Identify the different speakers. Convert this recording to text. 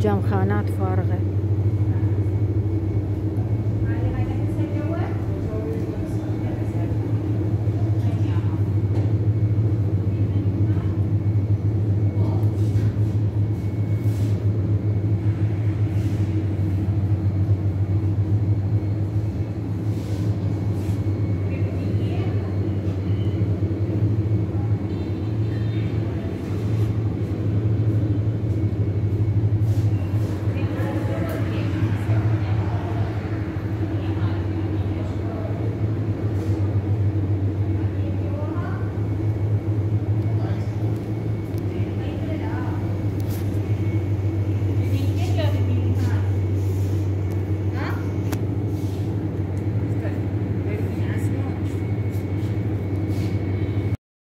Speaker 1: جمع خانات فارغه